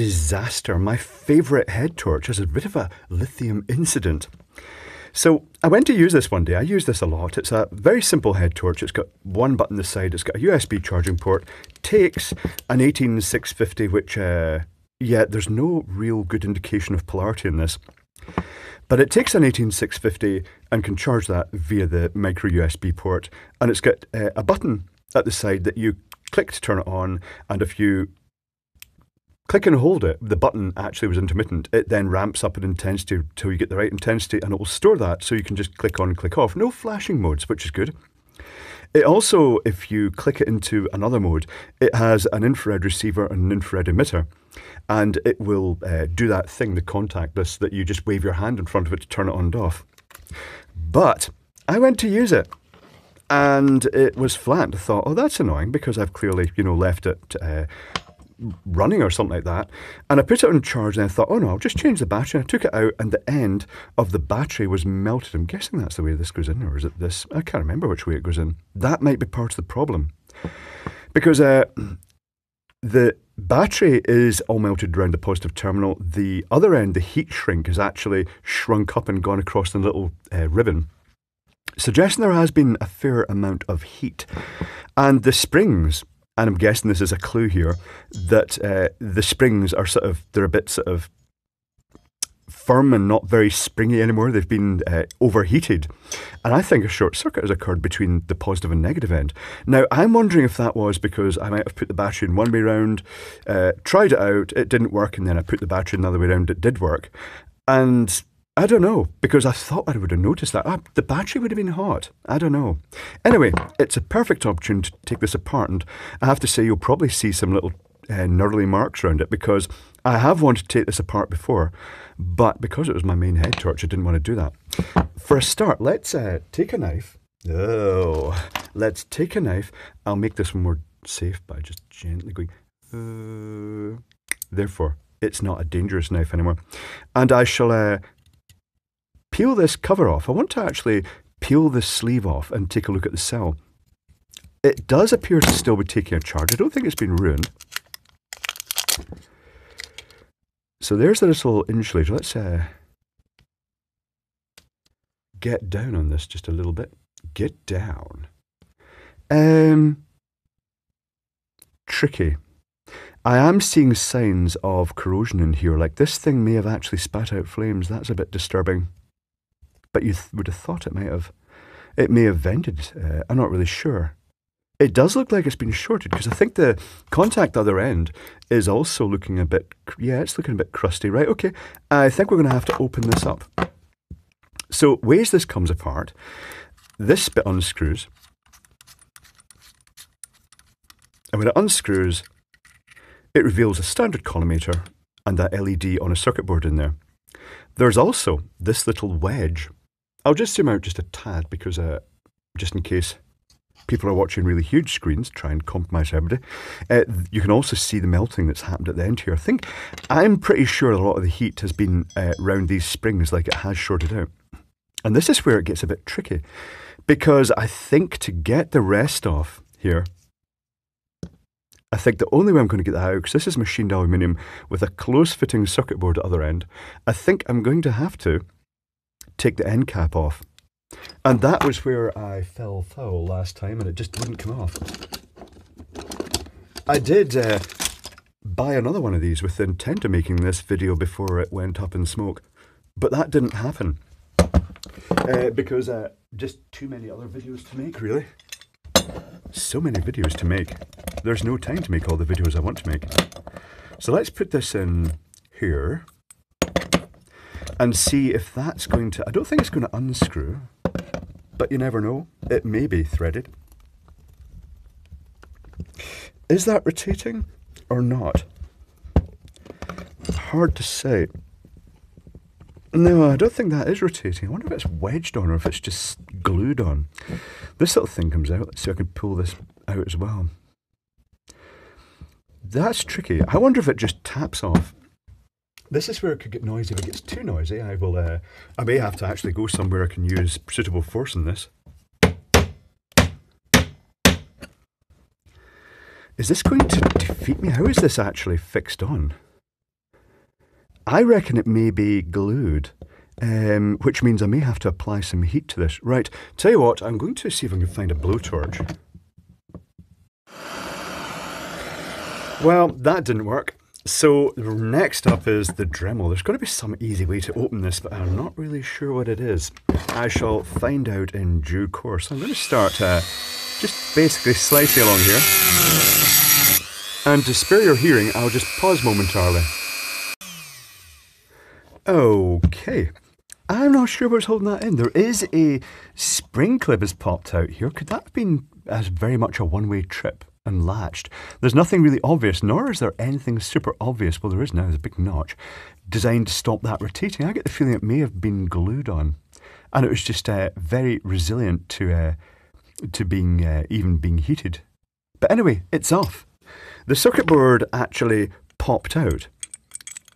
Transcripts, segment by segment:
disaster. My favourite head torch has a bit of a lithium incident. So I went to use this one day. I use this a lot. It's a very simple head torch. It's got one button the side. It's got a USB charging port. Takes an 18650, which, uh, yeah, there's no real good indication of polarity in this. But it takes an 18650 and can charge that via the micro USB port. And it's got uh, a button at the side that you click to turn it on. And if you click and hold it, the button actually was intermittent. It then ramps up in intensity until you get the right intensity and it will store that so you can just click on click off. No flashing modes, which is good. It also, if you click it into another mode, it has an infrared receiver and an infrared emitter. And it will uh, do that thing, the contactless, that you just wave your hand in front of it to turn it on and off. But I went to use it and it was flat. I thought, oh, that's annoying because I've clearly, you know, left it uh, running or something like that. And I put it on charge and I thought, oh no, I'll just change the battery. And I took it out and the end of the battery was melted. I'm guessing that's the way this goes in, or is it this? I can't remember which way it goes in. That might be part of the problem. Because uh, the battery is all melted around the positive terminal. The other end, the heat shrink, has actually shrunk up and gone across the little uh, ribbon suggesting there has been a fair amount of heat. And the springs and I'm guessing this is a clue here that uh, the springs are sort of they're a bit sort of firm and not very springy anymore. They've been uh, overheated, and I think a short circuit has occurred between the positive and negative end. Now I'm wondering if that was because I might have put the battery in one way round, uh, tried it out, it didn't work, and then I put the battery in another way round, it did work, and I don't know, because I thought I would have noticed that. Ah, the battery would have been hot. I don't know. Anyway, it's a perfect opportunity to take this apart, and I have to say, you'll probably see some little uh, gnarly marks around it because I have wanted to take this apart before, but because it was my main head torch, I didn't want to do that. For a start, let's uh, take a knife. Oh, let's take a knife. I'll make this one more safe by just gently going. Uh, therefore, it's not a dangerous knife anymore. And I shall uh, peel this cover off. I want to actually peel this sleeve off and take a look at the cell. It does appear to still be taking a charge. I don't think it's been ruined. So there's the little insulator. Let's uh, get down on this just a little bit. Get down. Um, tricky. I am seeing signs of corrosion in here. Like this thing may have actually spat out flames. That's a bit disturbing but you th- would have thought it might have. It may have vented. Uh, I'm not really sure. It does look like it's been shorted because I think the contact other end is also looking a bit. Yeah, it's looking a bit crusty. Right. Okay. I think we're going to have to open this up. So ways this comes apart. This bit unscrews. And when it unscrews, it reveals a standard collimator and that LED on a circuit board in there. There's also this little wedge I'll just zoom out just a tad because, uh, just in case people are watching really huge screens, try and compromise everybody. Uh, you can also see the melting that's happened at the end here. I think I'm pretty sure a lot of the heat has been uh, around these springs, like it has shorted out. And this is where it gets a bit tricky because I think to get the rest off here, I think the only way I'm going to get that out, because this is machined aluminium with a close fitting circuit board at the other end, I think I'm going to have to take the end cap off. And that was where I fell foul last time and it just wouldn't come off. I did uh, buy another one of these with the intent of making this video before it went up in smoke. But that didn't happen. Uh, because uh, just too many other videos to make, really. So many videos to make. There's no time to make all the videos I want to make. So let's put this in here and see if that's going to. I don't think it's going to unscrew, but you never know. It may be threaded. Is that rotating or not? Hard to say. No, I don't think that is rotating. I wonder if it's wedged on or if it's just glued on. This little thing comes out. If I can pull this out as well. That's tricky. I wonder if it just taps off. This is where it could get noisy. If it gets too noisy, I will. Uh, I may have to actually go somewhere I can use suitable force in this. Is this going to defeat me? How is this actually fixed on? I reckon it may be glued. Um, which means I may have to apply some heat to this. Right, tell you what, I'm going to see if I can find a blowtorch. Well, that didn't work. So next up is the Dremel. There's got to be some easy way to open this, but I'm not really sure what it is. I shall find out in due course. I'm going to start uh, just basically slicing along here. And to spare your hearing, I'll just pause momentarily. Okay. I'm not sure what's holding that in. There is a spring clip has popped out here. Could that have been as very much a one-way trip? And latched. There's nothing really obvious, nor is there anything super obvious. Well, there is now, there's a big notch designed to stop that rotating. I get the feeling it may have been glued on. And it was just uh, very resilient to, uh, to being uh, even being heated. But anyway, it's off. The circuit board actually popped out.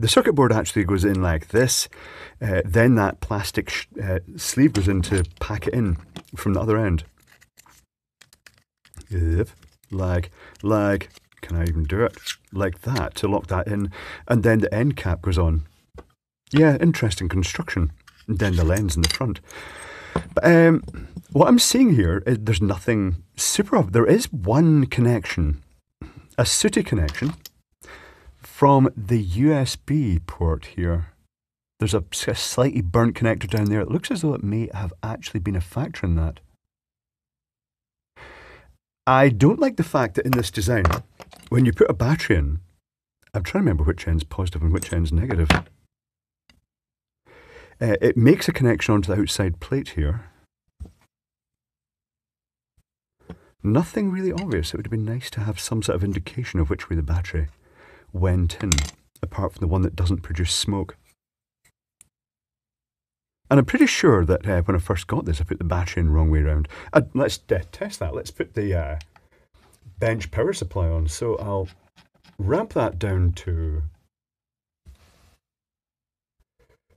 The circuit board actually goes in like this. Uh, then that plastic uh, sleeve goes in to pack it in from the other end. Yep lag, lag. Can I even do it? Like that to lock that in. And then the end cap goes on. Yeah, interesting construction. And then the lens in the front. But um, what I'm seeing here is there's nothing super. There is one connection, a SUTI connection from the USB port here. There's a, a slightly burnt connector down there. It looks as though it may have actually been a factor in that. I don't like the fact that in this design, when you put a battery in, I'm trying to remember which end's positive and which end's negative. Uh, it makes a connection onto the outside plate here. Nothing really obvious. It would have been nice to have some sort of indication of which way the battery went in, apart from the one that doesn't produce smoke. And I'm pretty sure that uh, when I first got this, I put the battery in the wrong way around. Uh, let's uh, test that. Let's put the uh, bench power supply on. So I'll ramp that down to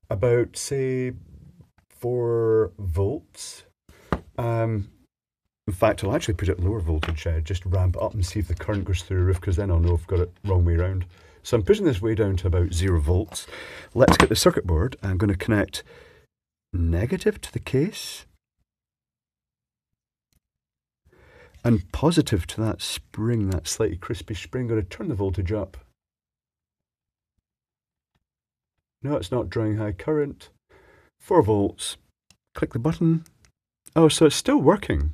about, say, 4 volts. Um, in fact, I'll actually put it lower voltage, uh, just ramp up and see if the current goes through the roof, because then I'll know I've got it wrong way around. So I'm pushing this way down to about 0 volts. Let's get the circuit board. I'm going to connect negative to the case and positive to that spring, that slightly crispy spring. I'm Going to turn the voltage up. No, it's not drawing high current. 4 volts. Click the button. Oh, so it's still working.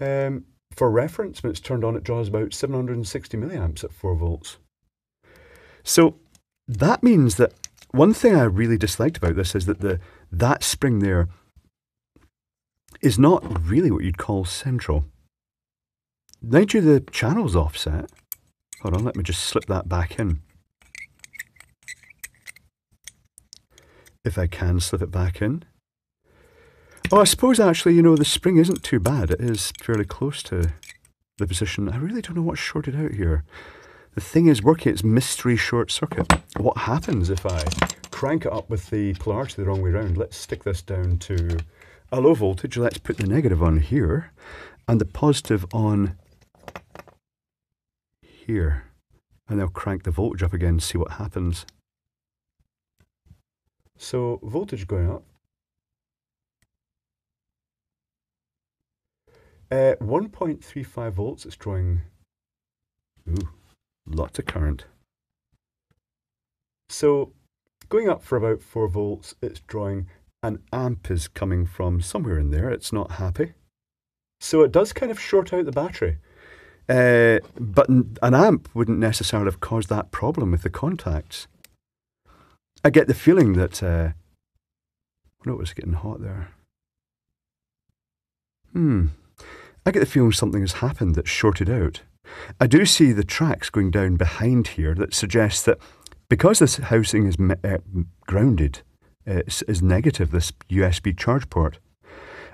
Um, for reference, when it's turned on, it draws about 760 milliamps at 4 volts. So that means that one thing I really disliked about this is that the that spring there is not really what you'd call central. You, the channel's offset. Hold on, let me just slip that back in. If I can slip it back in. Oh, I suppose actually, you know, the spring isn't too bad. It is fairly close to the position. I really don't know what's shorted out here. The thing is working its mystery short circuit. What happens if I crank it up with the polarity the wrong way around? Let's stick this down to a low voltage. Let's put the negative on here and the positive on here. And I'll crank the voltage up again to see what happens. So voltage going up. Uh, 1.35 volts, it's drawing... Ooh, lots of current. So going up for about 4 volts, it's drawing an amp is coming from somewhere in there. It's not happy. So it does kind of short out the battery. Uh, but an amp wouldn't necessarily have caused that problem with the contacts. I get the feeling that. Uh, it was getting hot there. Hmm. I get the feeling something has happened that's shorted out. I do see the tracks going down behind here that suggests that because this housing is uh, grounded, uh, is negative, this USB charge port,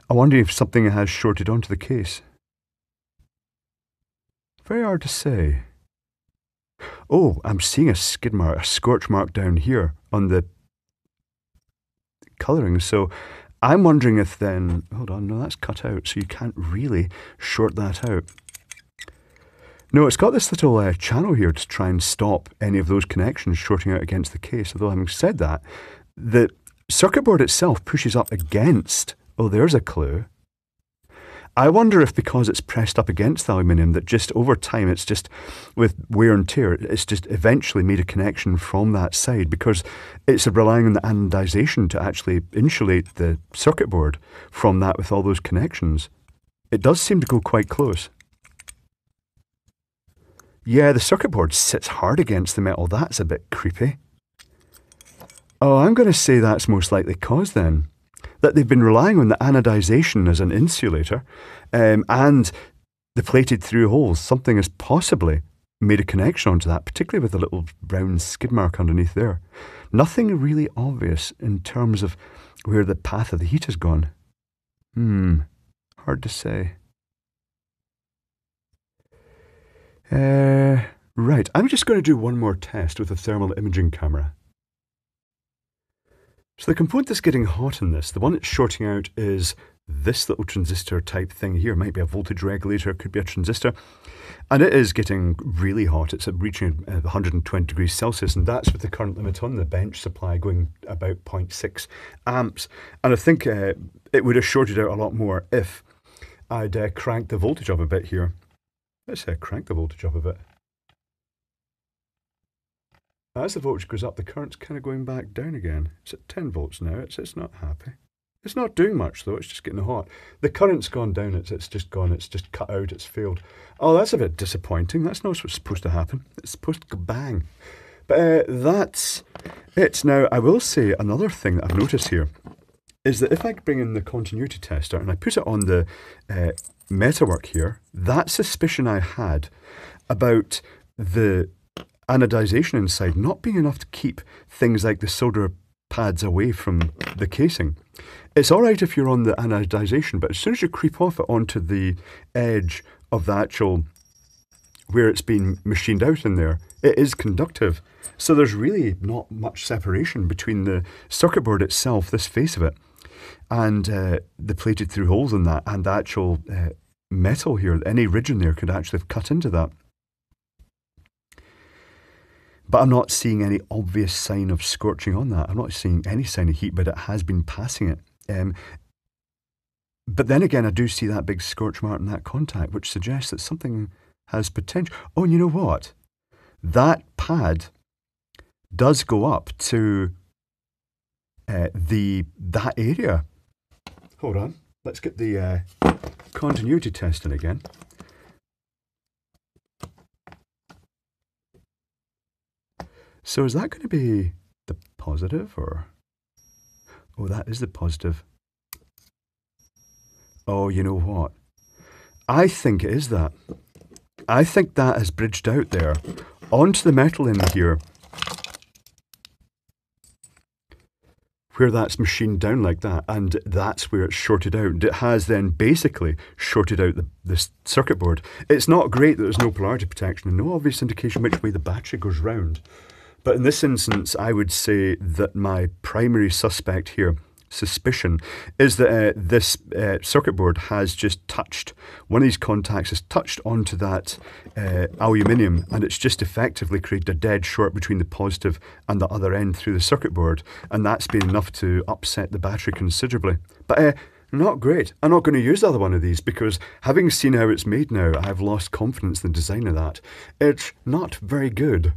I wonder if something has shorted onto the case. Very hard to say. Oh, I'm seeing a skid mark, a scorch mark down here on the colouring. So I'm wondering if then, hold on, no, that's cut out, so you can't really short that out. No, it's got this little uh, channel here to try and stop any of those connections shorting out against the case. Although, having said that, the circuit board itself pushes up against. Oh, there's a clue. I wonder if because it's pressed up against the aluminium that just over time it's just with wear and tear, it's just eventually made a connection from that side because it's relying on the anodization to actually insulate the circuit board from that with all those connections. It does seem to go quite close. Yeah, the circuit board sits hard against the metal. That's a bit creepy. Oh, I'm going to say that's most likely cause then that they've been relying on the anodization as an insulator um, and the plated through holes. Something has possibly made a connection onto that, particularly with the little brown skid mark underneath there. Nothing really obvious in terms of where the path of the heat has gone. Hmm, hard to say. Uh, right, I'm just going to do one more test with a thermal imaging camera. So the component that's getting hot in this, the one that's shorting out is this little transistor type thing here. It might be a voltage regulator, could be a transistor. And it is getting really hot. It's reaching 120 degrees Celsius, and that's with the current limit on the bench supply going about 0.6 amps. And I think uh, it would have shorted out a lot more if I'd uh, cranked the voltage up a bit here. Let's uh, crank the voltage up a bit. As the voltage goes up, the current's kind of going back down again. It's at 10 volts now. It's, it's not happy. It's not doing much though, it's just getting hot. The current's gone down, it's, it's just gone, it's just cut out, it's failed. Oh, that's a bit disappointing. That's not what's supposed to happen. It's supposed to go bang. But uh, that's it. Now, I will say another thing that I've noticed here is that if I bring in the continuity tester and I put it on the uh, metalwork here, that suspicion I had about the anodization inside not being enough to keep things like the solder pads away from the casing. It's all right if you're on the anodization, but as soon as you creep off it onto the edge of the actual where it's been machined out in there, it is conductive. So there's really not much separation between the circuit board itself, this face of it, and uh, the plated through holes in that, and the actual uh, metal here. Any ridge in there could actually have cut into that. But I'm not seeing any obvious sign of scorching on that. I'm not seeing any sign of heat, but it has been passing it. Um, but then again, I do see that big scorch mark in that contact, which suggests that something has potential. Oh, and you know what? That pad does go up to uh, the that area. Hold on. Let's get the uh, continuity testing again. So is that going to be the positive or? Oh, that is the positive. Oh, you know what? I think it is that. I think that has bridged out there onto the metal in here where that's machined down like that, and that's where it's shorted out. It has then basically shorted out the, the circuit board. It's not great that there's no polarity protection and no obvious indication which way the battery goes round. But in this instance, I would say that my primary suspect here, suspicion, is that uh, this uh, circuit board has just touched, one of these contacts has touched onto that uh, aluminium and it's just effectively created a dead short between the positive and the other end through the circuit board. And that's been enough to upset the battery considerably. But uh, not great. I'm not going to use the other one of these because having seen how it's made now, I've lost confidence in the design of that. It's not very good.